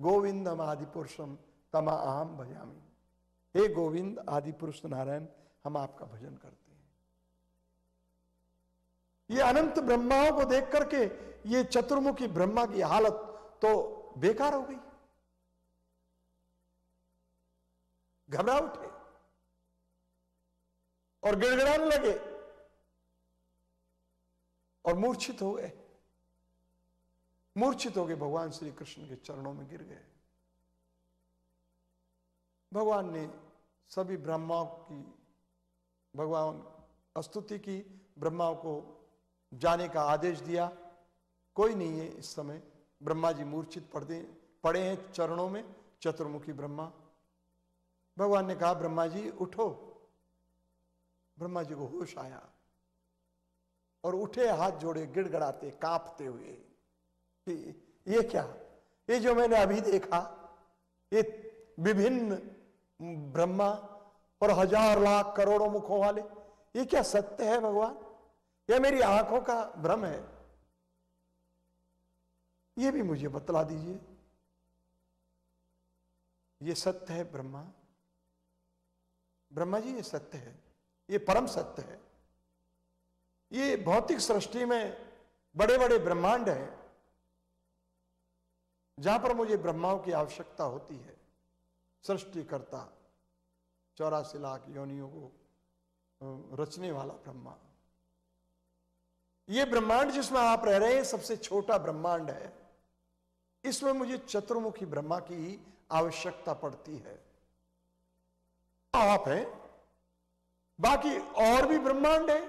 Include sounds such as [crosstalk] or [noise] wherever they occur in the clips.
गोविंदम आदि पुरुषम तमा आम भजामी। हे गोविंद आदि पुरुष नारायण, हम आपका भजन करते हैं। ये अनंत ब्रह्माओं को देख करके ये चतुर्मुखी ब्रह्मा की हालत तो बेकार हो गई। घबरा उठे और गिड़गिड़ाने लगे। और मूर्छित हो गए। मूर्छित हो गए, भगवान श्री कृष्ण के चरणों में गिर गए। भगवान ने सभी ब्रह्माओं की, भगवान स्तुति की, ब्रह्माओं को जाने का आदेश दिया। कोई नहीं है इस समय। ब्रह्मा जी मूर्छित पड़े पड़े हैं चरणों में, चतुर्मुखी ब्रह्मा। भगवान ने कहा, ब्रह्मा जी, उठो। ब्रह्मा जी को होश आया और उठे, हाथ जोड़े, गिड़गड़ाते, कांपते हुए। ये क्या? ये जो मैंने अभी देखा, ये विभिन्न ब्रह्मा और हज़ार लाख करोड़ों मुखों वाले, ये क्या सत्य है भगवान? यह मेरी आँखों का भ्रम है। ये भी मुझे बतला दीजिए। ये सत्य है ब्रह्मा? ब्रह्मा जी, ये सत्य है। ये परम सत्य है। ये भौतिक सृष्टि में बड़े बड़े ब्रह्मांड है। जहाँ पर मुझे ब्रह्माओं की आवश्यकता होती है, सृष्टिकर्ता, चौरासी लाख योनियों को रचने वाला ब्रह्मा। ये ब्रह्मांड जिसमें आप रह रहे हैं, सबसे छोटा ब्रह्मांड है। इसमें मुझे चतुर्मुखी ब्रह्मा की आवश्यकता पड़ती है। आप हैं, बाकी और भी ब्रह्मांड है,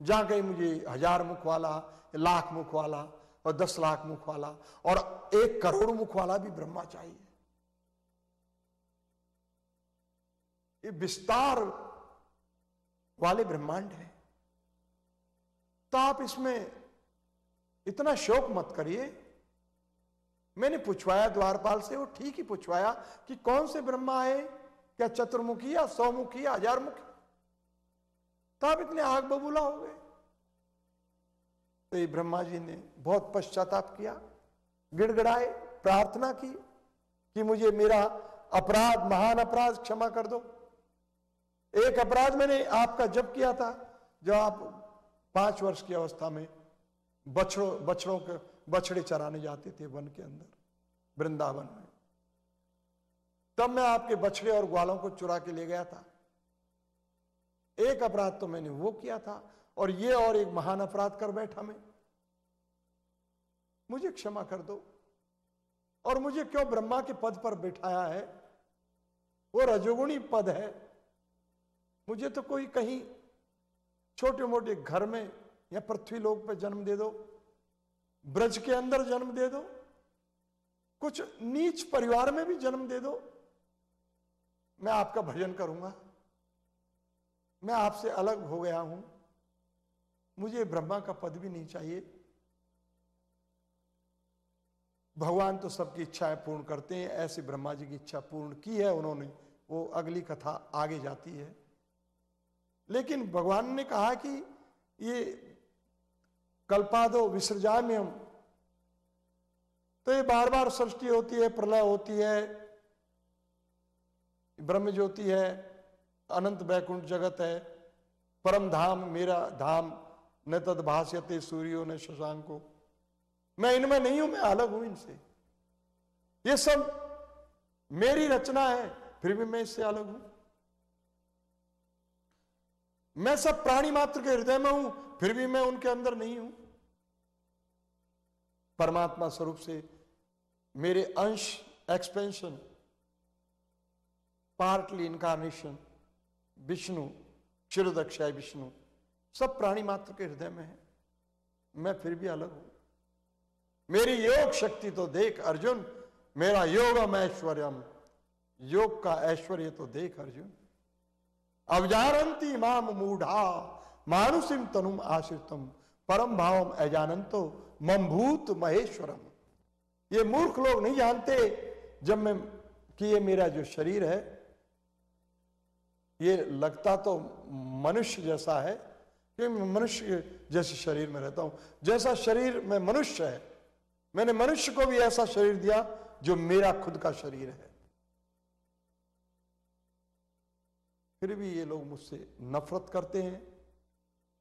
जहाँ कहीं मुझे हज़ार मुख वाला, लाख मुख वाला और दस लाख मुख वाला और एक करोड़ मुख वाला भी ब्रह्मा चाहिए। ये विस्तार वाले ब्रह्मांड है। तो आप इसमें इतना शोक मत करिए। मैंने पूछवाया द्वारपाल से, वो ठीक ही पूछवाया कि कौन से ब्रह्मा है? क्या चतुर्मुखी या सौमुखी या हज़ार मुखी तो आप इतने आग बबूला हो गए। तो ये ब्रह्मा जी ने बहुत पश्चाताप किया, गिड़गड़ाए, प्रार्थना की कि मुझे मेरा अपराध, महान अपराध क्षमा कर दो। एक अपराध मैंने आपका जब किया था जब आप पाँच वर्ष की अवस्था में बछड़ों बछड़ों के, बछड़े चराने जाते थे वन के अंदर, वृंदावन में। तब मैं आपके बछड़े और ग्वालों को चुरा के ले गया था। एक अपराध तो मैंने वो किया था और ये और एक महान अपराध कर बैठा मैं। मुझे क्षमा कर दो। और मुझे क्यों ब्रह्मा के पद पर बैठाया है? वो रजोगुणी पद है। मुझे तो कोई कहीं छोटे मोटे घर में या पृथ्वी लोक पर जन्म दे दो। ब्रज के अंदर जन्म दे दो। कुछ नीच परिवार में भी जन्म दे दो। मैं आपका भजन करूँगा। मैं आपसे अलग हो गया हूँ। मुझे ब्रह्मा का पद भी नहीं चाहिए। भगवान तो सबकी इच्छाएँ पूर्ण करते हैं, ऐसे ब्रह्मा जी की इच्छा पूर्ण की है उन्होंने, वो अगली कथा आगे जाती है। लेकिन भगवान ने कहा कि ये कल्पादो विसर्जाम्यम तो ये बार बार सृष्टि होती है, प्रलय होती है ब्रह्म ज्योति है, अनंत वैकुंठ जगत है, परम धाम, मेरा धाम न तद भाष्यते सूर्यो न शशांको। मैं इनमें नहीं हूँ, मैं अलग हूँ इनसे। ये सब मेरी रचना है, फिर भी मैं इससे अलग हूँ। मैं सब प्राणी मात्र के हृदय में हूँ, फिर भी मैं उनके अंदर नहीं हूँ। परमात्मा स्वरूप से मेरे अंश एक्सपेंशन पार्टली इनकारनेशन विष्णु, क्षीरोदक्षाय विष्णु। सब प्राणी मात्र के हृदय में है। मैं फिर भी अलग हूँ। मेरी योग शक्ति तो देख अर्जुन, मेरा योगम ऐश्वर्यम। योग का ऐश्वर्य तो देख अर्जुन। अवजानंती माम मूढ़ा मानुसिम तनुम आश्रितम, परम भावम अजानंतो ममभूत महेश्वरम। ये मूर्ख लोग नहीं जानते जब मैं, कि ये मेरा जो शरीर है, ये लगता तो मनुष्य जैसा है कि मैं मनुष्य जैसे शरीर में रहता हूँ। जैसा शरीर में मनुष्य है, मैंने मनुष्य को भी ऐसा शरीर दिया जो मेरा खुद का शरीर है। फिर भी ये लोग मुझसे नफरत करते हैं,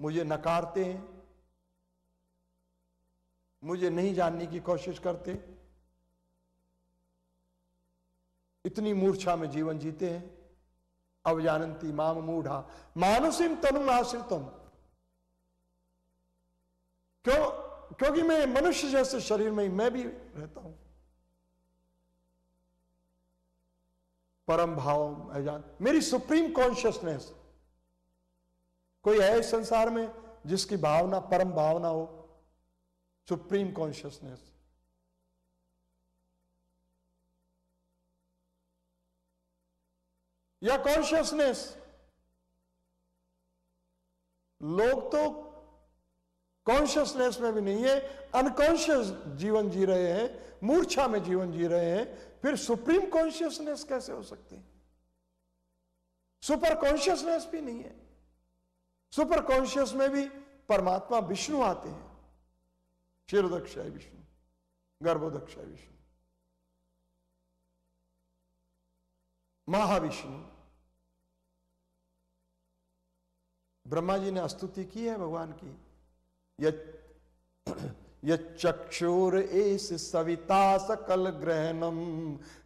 मुझे नकारते हैं, मुझे नहीं जानने की कोशिश करते। इतनी मूर्छा में जीवन जीते हैं। अवजानंती माम मूढ़ा। मानुसिम तनु आश्रितम क्यों, क्योंकि मैं मनुष्य जैसे शरीर में ही, मैं भी रहता हूँ। परम भाव अजान मेरी सुप्रीम कॉन्शियसनेस। कोई है इस संसार में जिसकी भावना, परम भावना हो? Supreme consciousness. या कॉन्शियसनेस? लोग तो कॉन्शियसनेस में भी नहीं है अनकॉन्शियस जीवन जी रहे हैं, मूर्छा में जीवन जी रहे हैं, फिर सुप्रीम कॉन्शियसनेस कैसे हो सकती है? सुपर कॉन्शियसनेस भी नहीं है। सुपर कॉन्शियस में भी परमात्मा विष्णु आते हैं। शिरोदक्षाय विष्णु, गर्भोदक्षाय विष्णु, महाविष्णु। ब्रह्मा जी ने स्तुति की है भगवान की? यक्षुर [clears throat] एस सविता सकल ग्रहणम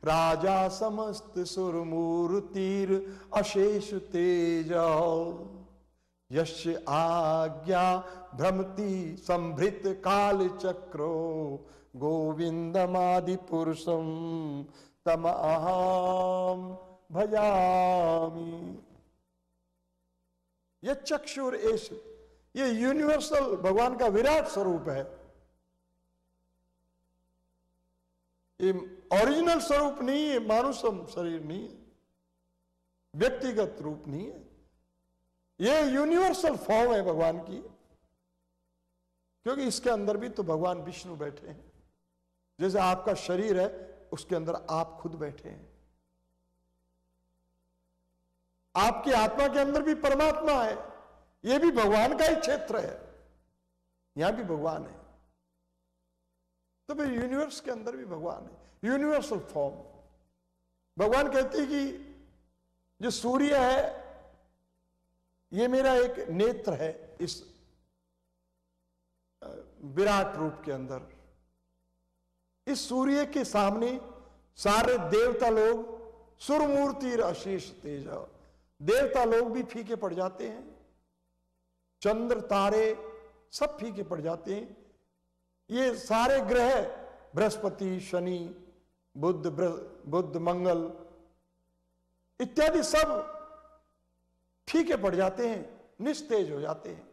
राजा समस्त सुरमूर्तिर अशेष तेज। यश आज्ञा भ्रमति संभृत काल चक्रो गोविंदमादि पुरुषम तम अहम भजामी। ये चक्षुर एस ये यूनिवर्सल भगवान का विराट स्वरूप है। ये ओरिजिनल स्वरूप नहीं है, मानुषम शरीर नहीं है, व्यक्तिगत रूप नहीं है। ये यूनिवर्सल फॉर्म है भगवान की, क्योंकि इसके अंदर भी तो भगवान विष्णु बैठे हैं। जैसे आपका शरीर है, उसके अंदर आप खुद बैठे हैं। आपकी आत्मा के अंदर भी परमात्मा है। यह भी भगवान का ही क्षेत्र है। यहाँ भी भगवान है। तो फिर यूनिवर्स के अंदर भी भगवान है। यूनिवर्सल फॉर्म भगवान कहते हैं कि जो सूर्य है, ये मेरा एक नेत्र है इस विराट रूप के अंदर। इस सूर्य के सामने सारे देवता लोग, सुरमूर्ति आशीष तेज। देवता लोग भी फीके पड़ जाते हैं। चंद्र, तारे सब फीके पड़ जाते हैं। ये सारे ग्रह, बृहस्पति, शनि बुद्ध बुद्ध मंगल, इत्यादि सब फीके पड़ जाते हैं, निस्तेज हो जाते हैं।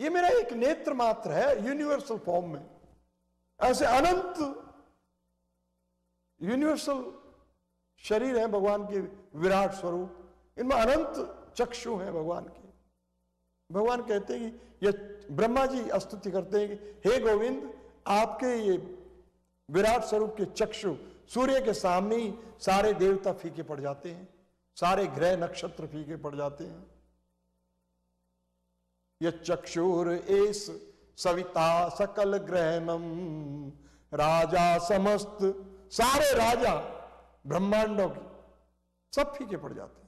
ये मेरा एक नेत्र मात्र है यूनिवर्सल फॉर्म में। ऐसे अनंत यूनिवर्सल शरीर है भगवान के विराट स्वरूप। इनमें अनंत चक्षु हैं भगवान के। भगवान कहते हैं ये ब्रह्मा जी स्तुति करते हैं कि, हे गोविंद, आपके ये विराट स्वरूप के चक्षु सूर्य के सामने ही सारे देवता फीके पड़ जाते हैं, सारे ग्रह नक्षत्र फीके पड़ जाते हैं। ये चक्षुर एस सविता सकल ग्रहणम, राजा समस्त, सारे राजा ब्रह्मांडों की सब फीके पड़ जाते हैं।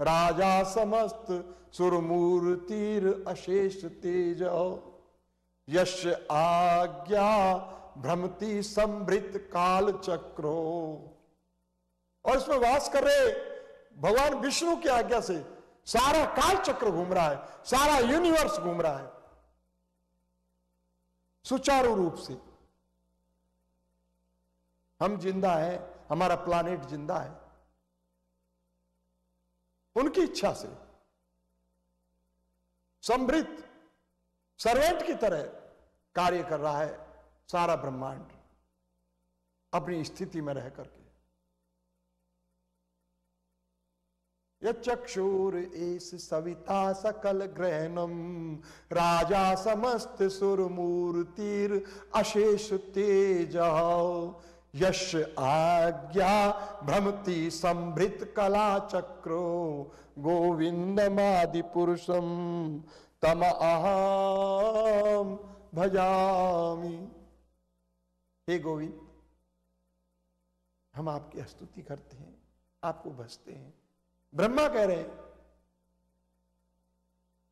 राजा समस्त सुरमूर्तिर अशेष तेज। यश आज्ञा भ्रमति संभृत काल चक्रो और इसमें वास कर रहे भगवान विष्णु की आज्ञा से सारा काल चक्र घूम रहा है, सारा यूनिवर्स घूम रहा है। सुचारू रूप से। हम ज़िंदा है, हमारा प्लानिट ज़िंदा है। उनकी इच्छा से। समृद्ध, सर्वेंट की तरह कार्य कर रहा है सारा ब्रह्मांड अपनी स्थिति में रह करके। चक्षुर एस सविता सकल ग्रहणम, राजा समस्त सुर मूर्तिर अशेष तेज। यश आज्ञा भ्रमति संभृत कला चक्रो गोविंदमादि पुरुषम तम अहम भजामी। हे गोविंद, हम आपकी स्तुति करते हैं, आपको भजते हैं। ब्रह्मा कह रहे हैं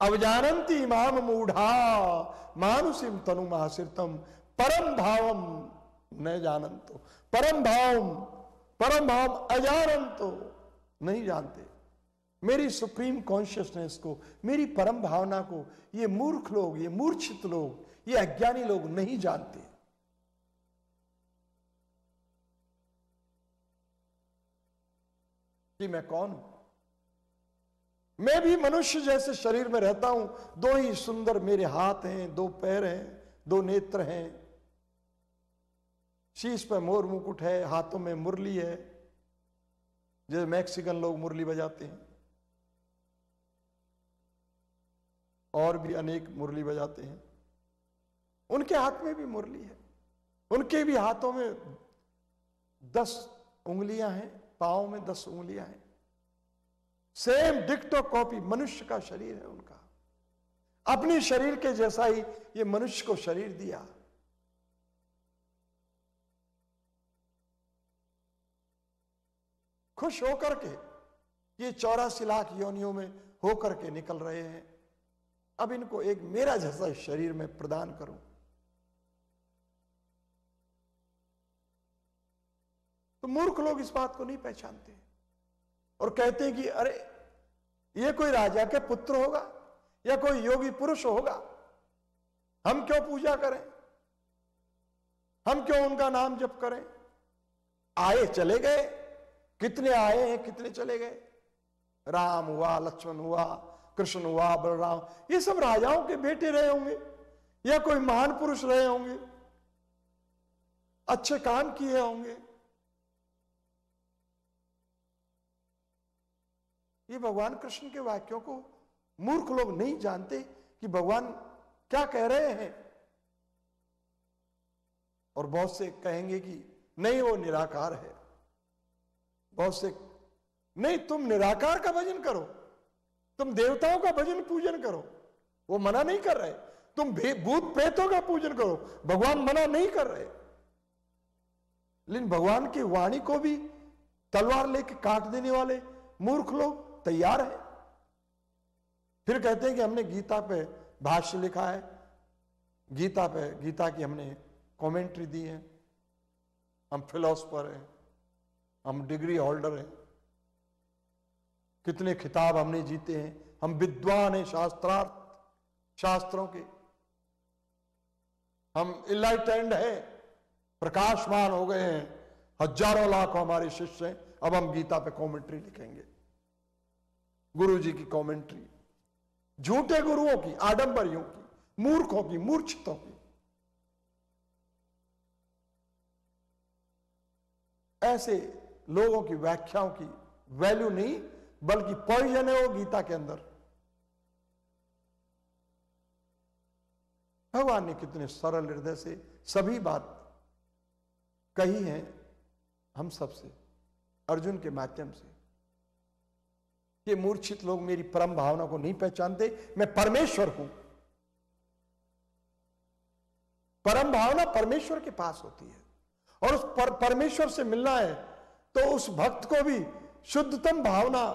अवजानंती माम मूढ़ा मानुषिम तनु महासिरतम परम भावम न जानंतो। परम भाव परम भाव अजानंतो। नहीं जानते। मेरी सुप्रीम कॉन्शियसनेस को, मेरी परम भावना को, ये मूर्ख लोग, ये मूर्छित लोग, ये अज्ञानी लोग नहीं जानते। कि मैं कौन हूँ? मैं भी मनुष्य जैसे शरीर में रहता हूँ। दो ही सुंदर मेरे हाथ हैं, दो पैर हैं, दो नेत्र हैं। शीश पर मोर मुकुट है, हाथों में मुरली है। जैसे मैक्सिकन लोग मुरली बजाते हैं। और भी अनेक मुरली बजाते हैं। उनके हाथ में भी मुरली है। उनके भी हाथों में दस उंगलियाँ हैं पाओ में दस उंगलियाँ हैं। सेम डिक्टो कॉपी मनुष्य का शरीर है उनका। अपने शरीर के जैसा ही ये मनुष्य को शरीर दिया। खुश होकर के ये चौरासी लाख योनियों में होकर के निकल रहे हैं। अब इनको एक मेरा जैसा शरीर में प्रदान करूँ। तो मूर्ख लोग इस बात को नहीं पहचानते और कहते हैं कि अरे, ये कोई राजा के पुत्र होगा, या कोई योगी पुरुष होगा? हम क्यों पूजा करें? हम क्यों उनका नाम जप करें? आए चले गए। कितने आए हैं, कितने चले गए? राम हुआ, लक्ष्मण हुआ, कृष्ण हुआ, बलराम, ये सब राजाओं के बेटे रहे होंगे, या कोई महान पुरुष रहे होंगे? अच्छे काम किए होंगे। ये भगवान कृष्ण के वाक्यों को मूर्ख लोग नहीं जानते कि भगवान क्या कह रहे हैं। और बहुत से कहेंगे कि नहीं, वो निराकार है। बहुत से नहीं, तुम निराकार का भजन करो। तुम देवताओं का भजन पूजन करो। वो मना नहीं कर रहे। तुम भूत प्रेतों का पूजन करो। भगवान मना नहीं कर रहे। लेकिन भगवान की वाणी को भी तलवार लेके काट देने वाले मूर्ख लोग तैयार है। फिर कहते हैं कि हमने गीता पे भाष्य लिखा है। गीता पे गीता की हमने कमेंट्री दी है। हम फिलोसफर हैं। हम डिग्री होल्डर हैं। कितने खिताब हमने जीते हैं। हम विद्वान हैं शास्त्रार्थ, शास्त्रों के। हम इलाइटेंड हैं, प्रकाशमान हो गए हैं। हज़ारों लाख हमारे शिष्य हैं। अब हम गीता पे कमेंट्री लिखेंगे। गुरु जी की कमेंट्री झूठे गुरुओं की, आडंबरियों की, मूर्खों की, मूर्छितों की। ऐसे लोगों की व्याख्याओं की वैल्यू नहीं बल्कि पॉइजन है वो गीता के अंदर। भगवान ने कितने सरल हृदय से सभी बात कही है हम सबसे अर्जुन के माध्यम से ये मूर्छित लोग मेरी परम भावना को नहीं पहचानते मैं परमेश्वर हूँ। परम भावना परमेश्वर के पास होती है और उस पर, परमेश्वर से मिलना है तो उस भक्त को भी शुद्धतम भावना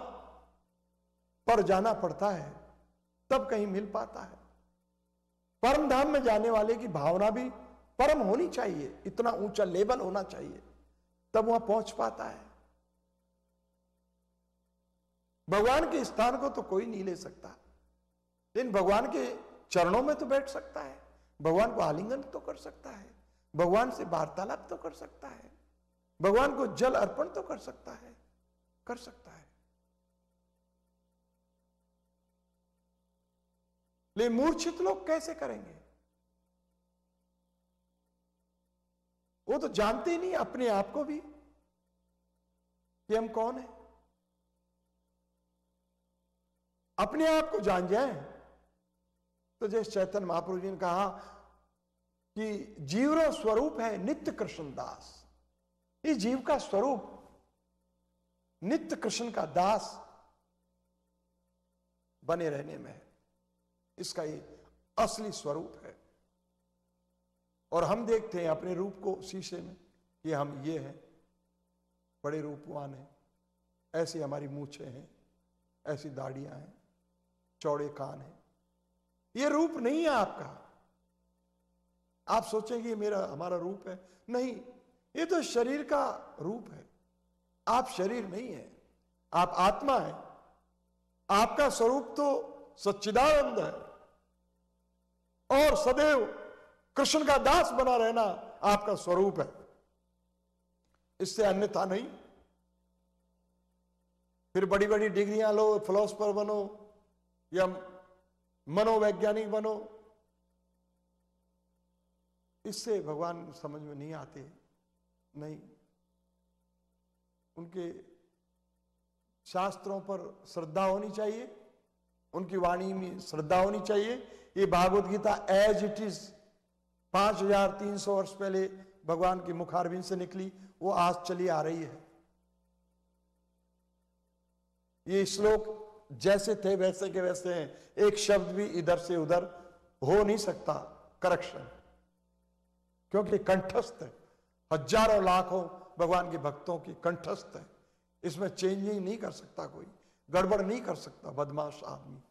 पर जाना पड़ता है, तब कहीं मिल पाता है। परम धाम में जाने वाले की भावना भी परम होनी चाहिए, इतना ऊँचा लेवल होना चाहिए, तब वहाँ पहुँच पाता है। भगवान के स्थान को तो कोई नहीं ले सकता। लेकिन भगवान के चरणों में तो बैठ सकता है, भगवान को आलिंगन तो कर सकता है, भगवान से वार्तालाप तो कर सकता है। भगवान को जल अर्पण तो कर सकता है, कर सकता है। लेकिन मूर्छित लोग कैसे करेंगे? वो तो जानते ही नहीं, अपने आप को भी, कि हम कौन है? अपने आप को जान जाए। तो जैसे चैतन्य महाप्रभु जी ने कहा कि जीवरो स्वरूप है नित्य कृष्ण ये जीव का स्वरूप नित्य कृष्ण का दास बने रहने में है। इसका ये असली स्वरूप है। और हम देखते हैं अपने रूप को शीशे में कि हम ये हैं, बड़े रूपवान हैं, ऐसी हमारी मूछे हैं, ऐसी दाढ़ियाँ हैं, चौड़े कान हैं। ये रूप नहीं है आपका। आप सोचेंगे मेरा, हमारा रूप है। नहीं ये तो शरीर का रूप है। आप शरीर नहीं है, आप आत्मा है। आपका स्वरूप तो सच्चिदानंद है। और सदैव कृष्ण का दास बना रहना आपका स्वरूप है। इससे अन्यथा नहीं। फिर बड़ी बड़ी डिग्रियाँ लो फिलोसफर बनो, या मनोवैज्ञानिक बनो। इससे भगवान समझ में नहीं आते। नहीं। उनके शास्त्रों पर श्रद्धा होनी चाहिए, उनकी वाणी में श्रद्धा होनी चाहिए। ये Bhagavad Gita as it is पाँच हज़ार तीन सौ वर्ष पहले भगवान की मुखारबिंद से निकली, वो आज चली आ रही है। ये श्लोक जैसे थे, वैसे के वैसे हैं। एक शब्द भी इधर से उधर हो नहीं सकता करेक्शन क्योंकि कंठस्थ है। हज़ारों लाखों भगवान के भक्तों की कंठस्थ है। इसमें चेंजिंग नहीं कर सकता कोई, गड़बड़ नहीं कर सकता बदमाश आदमी।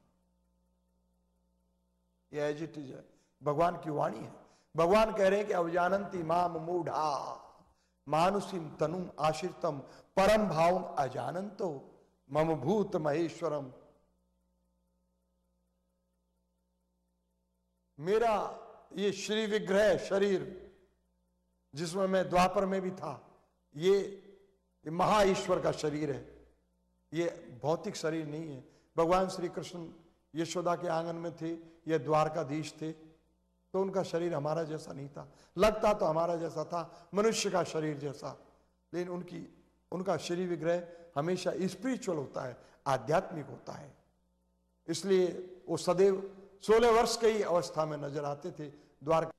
ये एज इट इज़ है। भगवान की वाणी है। भगवान कह रहे हैं कि अवजानंती माम मूढ़ा, मानुषिम तनुम आश्रितम, परम भाव अजानंतो, मम भूत महेश्वरम। मेरा ये श्री विग्रह शरीर जिसमें मैं द्वापर में भी था ये, ये महा ईश्वर का शरीर है। ये भौतिक शरीर नहीं है। भगवान श्री कृष्ण यशोदा के आँगन में थे ये द्वारकाधीश थे तो उनका शरीर हमारा जैसा नहीं था। लगता तो हमारा जैसा था मनुष्य का शरीर जैसा। लेकिन उनकी उनका शरीर विग्रह हमेशा स्पिरिचुअल होता है आध्यात्मिक होता है। इसलिए वो सदैव सोलह वर्ष के अवस्था में नज़र आते थे द्वारका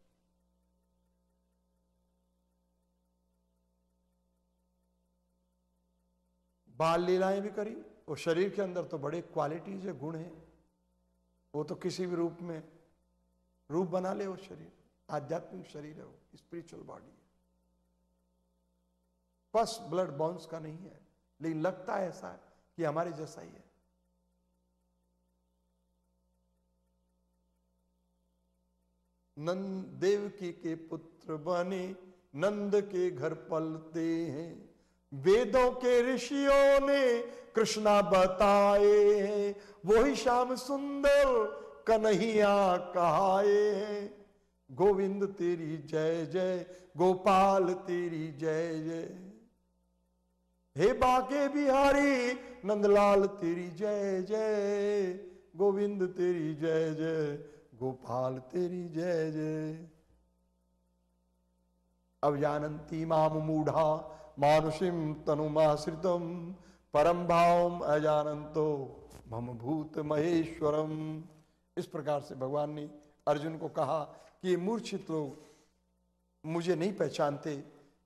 बाल लीलाएँ भी करी वो शरीर के अंदर तो बड़े क्वालिटीज है, गुण है। वो तो किसी भी रूप में, रूप बना ले वो शरीर। आध्यात्मिक शरीर है वो स्पिरिचुअल बॉडी है। फ़र्स्ट ब्लड बाउंस का नहीं है, लेकिन लगता है ऐसा कि हमारे जैसा ही है। नंद देवकी के पुत्र बने, नंद के घर पलते हैं। वेदों के ऋषियों ने कृष्णा बताए हैं वही श्याम सुंदर कन्हैया कहाए। हैं गोविंद तेरी जय जय, गोपाल तेरी जय जय। हे बाके बिहारी, नंदलाल तेरी जय जय। गोविंद तेरी जय जय, गोपाल तेरी जय जय। अब जानती माम मूढ़ा मानुषिम तनुमाश्रितम परम भाव अजानंतो मम भूत महेश्वरम। इस प्रकार से भगवान ने अर्जुन को कहा कि मूर्छित लोग मुझे नहीं पहचानते,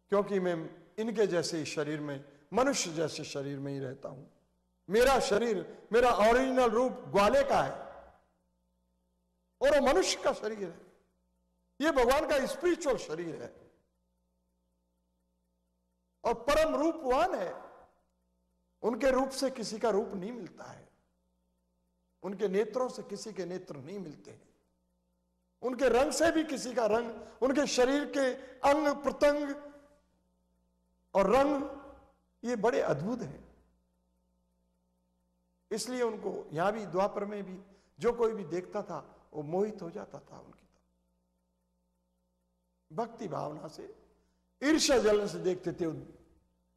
क्योंकि मैं इनके जैसे शरीर में, मनुष्य जैसे शरीर में ही रहता हूँ। मेरा शरीर, मेरा ओरिजिनल रूप ग्वाले का है। और वो मनुष्य का शरीर है। ये भगवान का स्पिरिचुअल शरीर है। और परम रूपवान है। उनके रूप से किसी का रूप नहीं मिलता है। उनके नेत्रों से किसी के नेत्र नहीं मिलते हैं। उनके रंग से भी किसी का रंग, उनके शरीर के अंग प्रतंग और रंग, ये बड़े अद्भुत हैं। इसलिए उनको यहाँ भी, द्वापर में भी, जो कोई भी देखता था, वो मोहित हो जाता था उनकी तरफ़। भक्ति भावना से ईर्ष्या जलन से देखते थे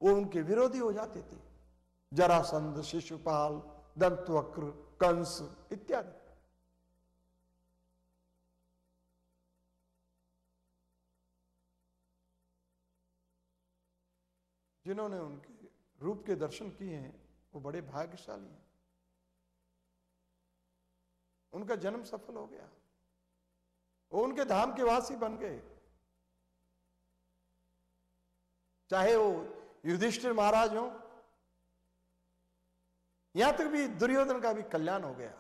वो उनके विरोधी हो जाते थे। जरासंध, शिशुपाल, दंतवक्र, कंस इत्यादि। जिन्होंने उनके रूप के दर्शन किए हैं, वो बड़े भाग्यशाली हैं। उनका जन्म सफल हो गया। वो उनके धाम के वासी बन गए। चाहे वो युधिष्ठिर महाराज हो। यहाँ तक भी दुर्योधन का भी कल्याण हो गया।